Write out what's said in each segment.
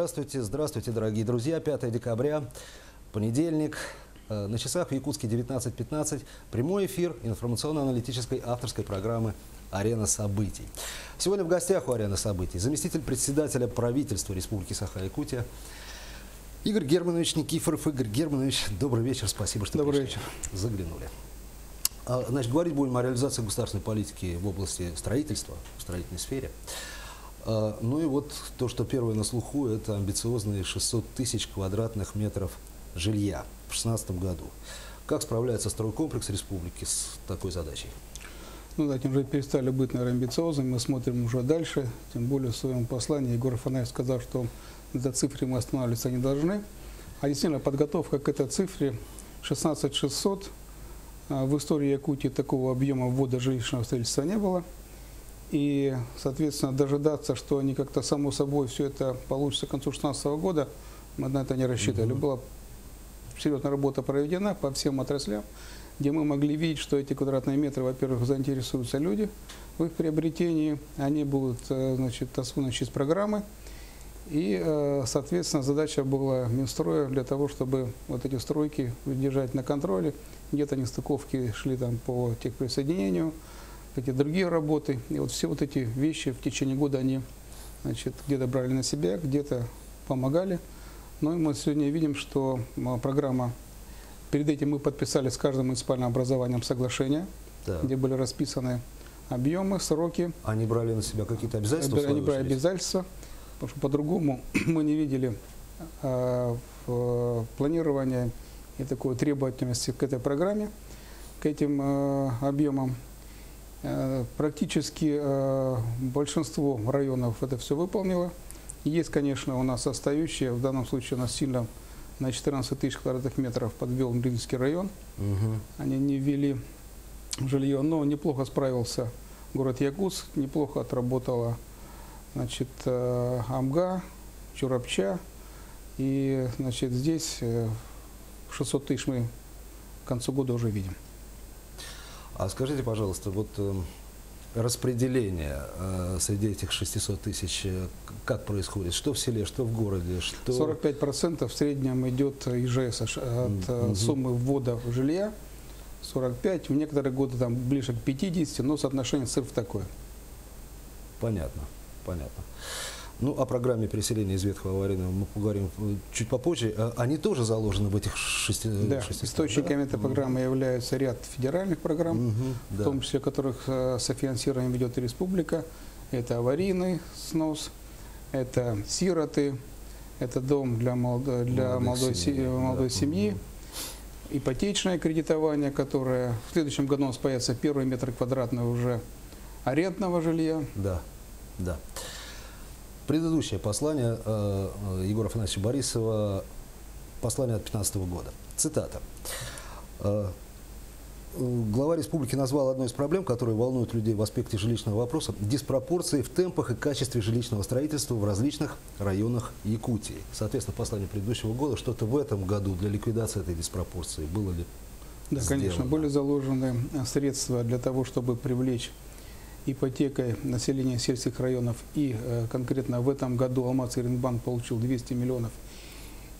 Здравствуйте, здравствуйте, дорогие друзья. 5 декабря, понедельник. Э, На часах в Якутске 19.15. Прямой эфир информационно-аналитической авторской программы «Арена событий». Сегодня в гостях у «Арены событий» заместитель председателя правительства Республики Саха-Якутия Игорь Германович Никифоров. Игорь Германович, добрый вечер, спасибо, что Добрый пришли. Заглянули. А, Значит, говорить будем о реализации государственной политики в области строительства, в строительной сфере. А, Ну и вот то, что первое на слуху, это амбициозные 600 тысяч квадратных метров жилья в 2016 году. Как справляется стройкомплекс республики с такой задачей? Ну, да, этим уже перестали быть, наверное, амбициозными, мы смотрим уже дальше, тем более в своем послании Егор Афанасьев сказал, что этой цифре мы останавливаться не должны. А действительно, подготовка к этой цифре 16 600, а, в истории Якутии такого объема ввода жилищного строительства не было. И, соответственно, дожидаться, что они как-то само собой все это получится к концу 2016 года, мы на это не рассчитывали. Была серьезная работа проведена по всем отраслям, где мы могли видеть, что эти квадратные метры, во-первых, заинтересуются люди в их приобретении, они будут, э, значит, освоены через программы. И, э, соответственно, задача была Минстроя для того, чтобы вот эти стройки держать на контроле. Где-то нестыковки шли там по техприсоединению, какие другие работы. И вот все вот эти вещи в течение года они значит, где-то брали на себя, где-то помогали. Но и мы сегодня видим, что программа, перед этим мы подписали с каждым муниципальным образованием соглашение, Да. где были расписаны объемы, сроки, Они брали на себя какие-то обязательства? Они брали укладывались? обязательства, потому что по-другому мы не видели э, в планирования и такой требовательности к этой программе, к этим э, объемам. Э, Практически э, большинство районов это все выполнило. Есть, конечно, у нас остающие, в данном случае у нас сильно на 14 тысяч квадратных метров подвел Мринский район. Мгм. Они не ввели жилье, но неплохо справился город Якутск, неплохо отработала значит, э, Амга, Чурапча. И значит, здесь э, 600 тысяч мы к концу года уже видим. А скажите, пожалуйста, вот эм, распределение э, среди этих 600 тысяч, э, как происходит? Что в селе, что в городе? Что... 45% в среднем идет ИЖС от э, Мгм. суммы ввода в жилья. 45, в некоторые годы там ближе к 50, но соотношение цифр такое. Понятно, понятно. Ну, о программе переселения из ветхого аварийного мы поговорим э, чуть попозже. А Они тоже заложены в этих шести... Да, 600, источниками этой программы являются ряд федеральных программ, в да. том числе которых э, софинансирование ведет и республика. Это аварийный снос, это сироты, это дом для, молодо- для молодой, семей, се- да. молодой Мгм. семьи, ипотечное кредитование, которое в следующем году у нас появится первый метр квадратный уже арендного жилья. Да, да. Предыдущее послание э, э, Егора Афанасьевича Борисова, послание от 15 года. Цитата. Э, Глава республики назвал одной из проблем, которые волнуют людей в аспекте жилищного вопроса, диспропорции в темпах и качестве жилищного строительства в различных районах Якутии. Соответственно, послание предыдущего года, что-то в этом году для ликвидации этой диспропорции было ли Да, конечно, сделано? были заложены средства для того, чтобы привлечь ипотекой население сельских районов. И э, конкретно в этом году Алмаз Ренбанк получил 200 миллионов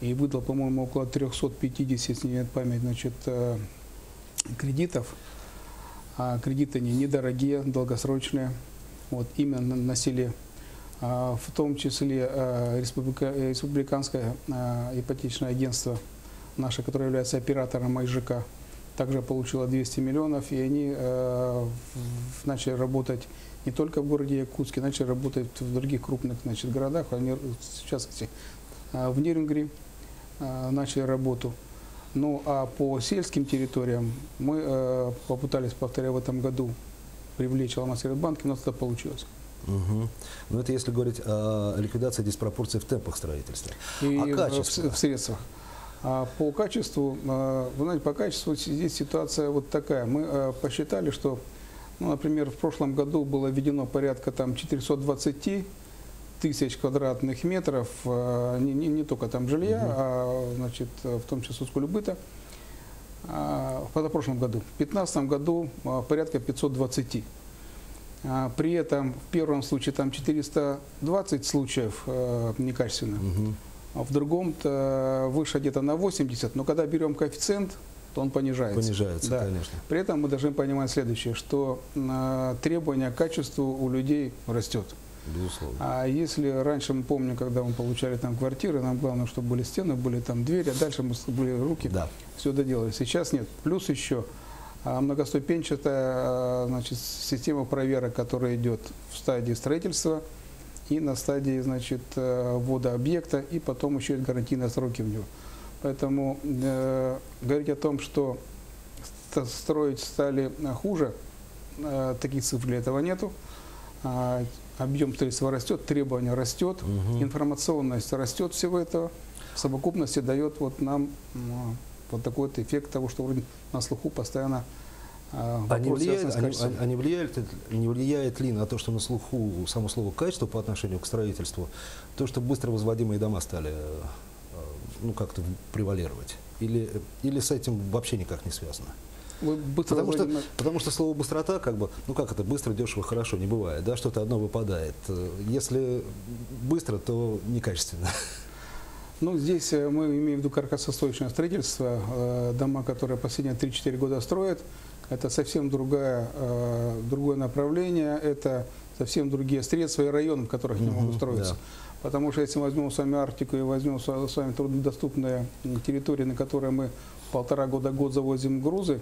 и выдал, по-моему, около 350, если не изменяет память, значит, э, кредитов. А кредиты они недорогие, долгосрочные, вот, именно на, селе. А, в том числе э, республика- республиканское ипотечное агентство наше, которое является оператором АИЖК, также получила 200 миллионов, и они э, начали работать не только в городе Якутске, начали работать в других крупных значит, городах, они, в частности, э, в Нерингре э, начали работу. Ну а по сельским территориям мы э, попытались, повторяю, в этом году привлечь Алмаз-Банк, и у нас это получилось. Угу. Ну, это если говорить о ликвидации диспропорций в темпах строительства. и а качество? в, в средствах. А по качеству, э, вы знаете, по качеству здесь ситуация вот такая. Мы э, посчитали, что, ну, например, в прошлом году было введено порядка там 420 тысяч квадратных метров, э, не, не, не только там жилья, Мгм. а значит, в том числе скулюбыта. А, в позапрошлом году. В 2015 году а, порядка 520. А, При этом в первом случае там 420 случаев некачественно, Мгм. А в другом выше где-то на 80, но когда берем коэффициент, то он понижается. Понижается, Да. конечно. При этом мы должны понимать следующее, что э, требование к качеству у людей растет. Безусловно. А если раньше мы помним, когда мы получали там квартиры, нам главное, чтобы были стены, были там двери, а дальше мы были руки, Да. все доделали. Сейчас нет. Плюс еще а, многоступенчатая а, значит, система проверок, которая идет в стадии строительства и на стадии значит, э, ввода объекта, и потом еще есть гарантийные сроки в него. Поэтому э, говорить о том, что ст- строить стали э, хуже, э, таких цифр для этого нету. А, объем строительства растет, требования растет, Мгм. информационность растет всего этого. В совокупности дает вот нам м, вот такой вот эффект того, что вроде на слуху постоянно а, вопрос, влияет, связанный с а не- влияет, ли- на то, что на слуху само слово качество по отношению к строительству, то, что быстро возводимые дома стали э, ну, как-то превалировать? Или, или с этим вообще никак не связано? Вы быстро Потому что, потому что слово быстрота, как бы, ну как это, быстро, дешево, хорошо, не бывает, да, что-то одно выпадает. Э, Если быстро, то некачественно. Ну, здесь э, мы имеем в виду каркасостойчивое строительство. Дома, которые последние 3-4 года строят, это совсем другая, э, другое направление, это совсем другие средства и районы, в которых они могут строиться. да. Потому что если мы возьмем с вами Арктику и возьмем с ва- с вами труднодоступные территории, на которые мы полтора года год завозим грузы,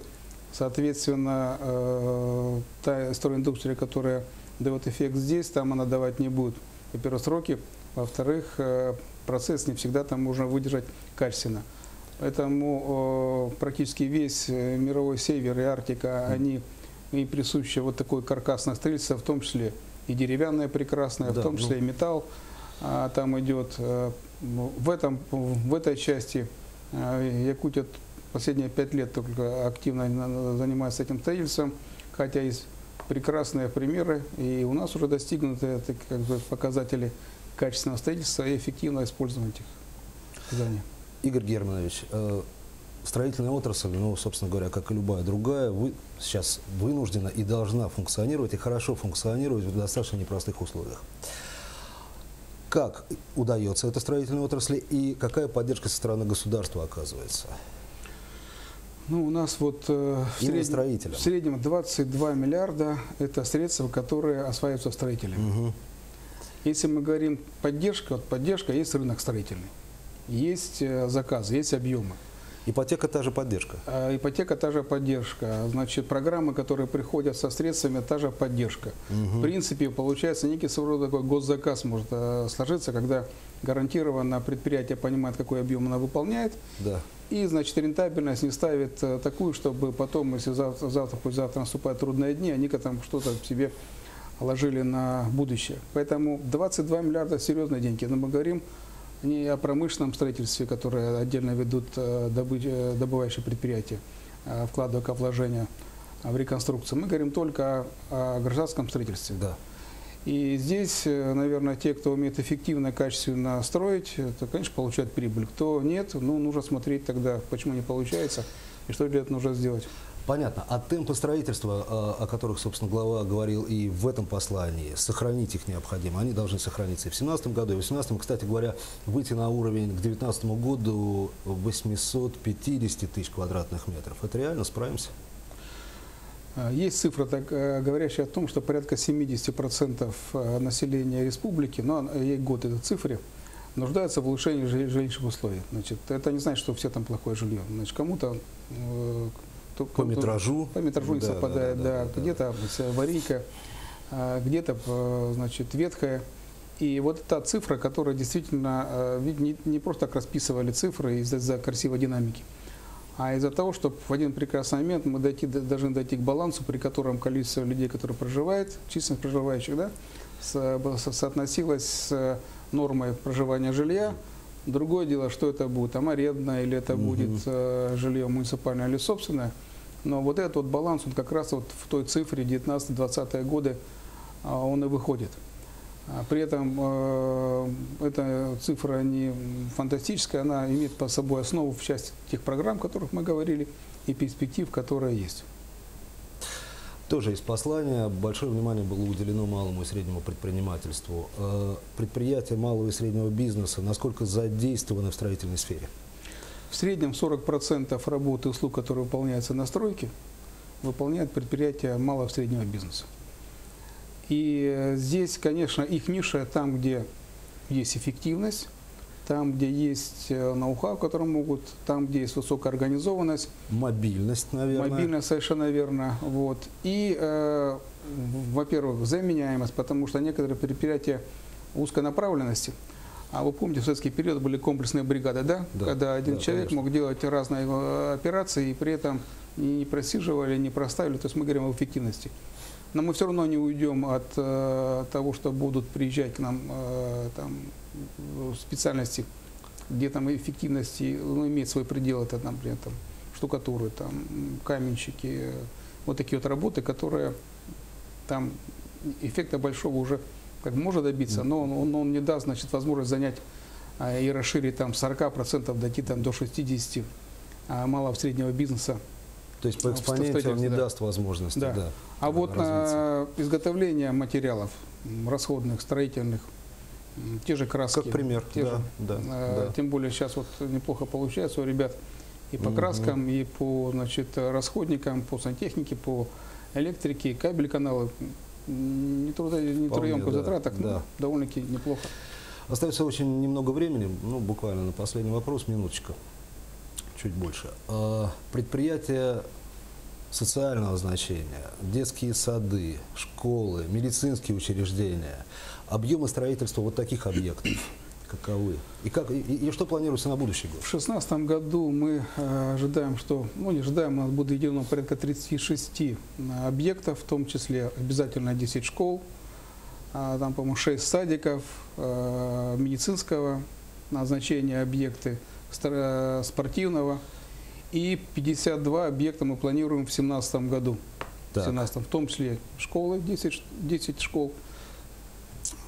соответственно, э, та стройиндустрия, которая дает эффект здесь, там она давать не будет. Во-первых, сроки, во-вторых, э, процесс не всегда там можно выдержать качественно. Поэтому практически весь э, мировой север и Арктика, они и присущи вот такой каркасное строительство, в том числе и деревянное прекрасное, Да, в том ну. числе и металл а, там идет. Э, ну, В, этом, в этой части э, Якутия последние пять лет только активно занимается этим строительством, хотя есть прекрасные примеры, и у нас уже достигнуты как бы, показатели качественного строительства и эффективного использования этих зданий. Игорь Германович, э, строительная отрасль, ну, собственно говоря, как и любая другая, вы, сейчас вынуждена и должна функционировать, и хорошо функционировать в достаточно непростых условиях. Как удается эта строительная отрасли и какая поддержка со стороны государства оказывается? Ну, у нас вот э, в, среднем, строителям. в среднем 22 миллиарда – это средства, которые осваиваются строителями. Мгм. Если мы говорим поддержка, вот поддержка, есть рынок строительный, есть э, заказы, есть объемы. Ипотека та же поддержка. А ипотека та же поддержка. Значит, программы, которые приходят со средствами, та же поддержка. Мгм. В принципе, получается некий своего рода такой госзаказ может э, сложиться, когда гарантированно предприятие понимает, какой объем оно выполняет, Да. и, значит, рентабельность не ставит э, такую, чтобы потом, если завтра, завтра, послезавтра наступают трудные дни, они там что-то в себе ложили на будущее. Поэтому 22 миллиарда – серьезные деньги. Но мы говорим не о промышленном строительстве, которое отдельно ведут э, э, добывающие предприятия, э, вкладывая как вложения в реконструкцию. Мы говорим только о, о гражданском строительстве. Да. И здесь, э, наверное, те, кто умеет эффективно, качественно строить, то, конечно, получают прибыль. Кто нет, ну, нужно смотреть тогда, почему не получается и что для этого нужно сделать. Понятно. А темпы строительства, э, о которых, собственно, глава говорил и в этом послании, сохранить их необходимо. Они должны сохраниться и в 2017 году, и в 2018. Кстати говоря, выйти на уровень к 2019 году 850 тысяч квадратных метров. Это реально справимся? А, Есть цифра, так, э, говорящая о том, что порядка 70% э, населения республики, но ей год этой цифре, нуждаются в улучшении жи- жилищных условий. Значит, это не значит, что все там плохое жилье. Значит, кому-то кто- По метражу? по метражу не Да, да, совпадает, да, да, да, да. где-то с- аварийка, а, где-то э, значит ветхая. И вот та цифра, которая действительно, э, не, не просто так расписывали цифры из-за из-за красивой динамики, а из-за того, чтобы в один прекрасный момент мы дойти, должны дойти к балансу, при котором количество людей, которые проживают, численность проживающих, да, со- со- соотносилось с э, нормой проживания жилья. Другое дело, что это будет, там арендное или это Мгм. будет э, жилье муниципальное или собственное. Но вот этот вот баланс, он как раз вот в той цифре 19-20 годы а, он и выходит. А При этом э, эта цифра не фантастическая, она имеет по собой основу в части тех программ, о которых мы говорили, и перспектив, которые есть. Тоже из послания большое внимание было уделено малому и среднему предпринимательству. Э, Предприятия малого и среднего бизнеса насколько задействованы в строительной сфере? В среднем 40% работы и услуг, которые выполняются на стройке, выполняют предприятия малого и среднего бизнеса. И э, здесь, конечно, их ниша там, где есть эффективность, там, где есть э, ноу-хау, которые могут, там, где есть высокая организованность, Мобильность, наверное. мобильность совершенно верно. Вот. И, э, во-первых, заменяемость, потому что некоторые предприятия узкой направленности, а вы помните, в советский период были комплексные бригады, да? Да, Когда один да, человек конечно. мог делать разные э, операции и при этом не просиживали, не проставили. То есть мы говорим об эффективности. Но мы все равно не уйдем от э, того, что будут приезжать к нам э, там, специальности, где там эффективности ну, имеет свой предел, это, например, там, штукатуры, там, каменщики, э, вот такие вот работы, которые там эффекта большого уже как может добиться, но он, он- он не даст значит, возможность занять а, и расширить там с 40% дойти там, до 60% а, малого среднего бизнеса. То есть по Ну, экспоненте он не да. даст возможности. Да. Да. А вот на изготовление материалов расходных, строительных, те же краски. Как пример, те да, же, да, э, да. Тем более сейчас вот неплохо получается у ребят и по Мгм. краскам, и по значит, расходникам, по сантехнике, по электрике, кабель каналы. М, Не, трудо, не трудоемких да, затратах, да. довольно-таки неплохо. Остается очень немного времени, ну, буквально на последний вопрос, минуточка, чуть больше. А, Предприятия социального значения, детские сады, школы, медицинские учреждения, объемы строительства вот таких объектов каковы? И, как, и, и что планируется на будущий год? В 2016 году мы э, ожидаем, что, ну не ожидаем, у нас будет введено порядка 36 э, объектов, в том числе обязательно 10 школ, а, там, по-моему, 6 садиков, э, медицинского назначения объекты, спортивного, и 52 объекта мы планируем в 2017 году. Так. В 17 в том числе школы, 10, ш- 10 школ,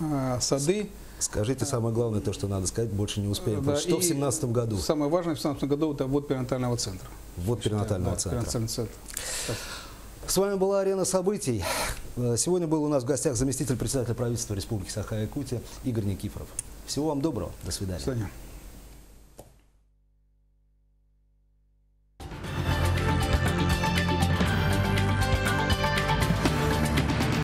а, сады. Скажите самое главное, то, что надо сказать, больше не успеем. Да, что в и 2017 году? Самое важное в 2017 году это ввод перинатального центра. Вот перинатального Да, центра. перинатальный центр. С вами была «Арена событий». Э, Сегодня был у нас в гостях заместитель председателя правительства Республики Саха-Якутия Игорь Никифоров. Всего вам доброго. До свидания. До свидания.